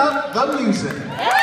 up the music.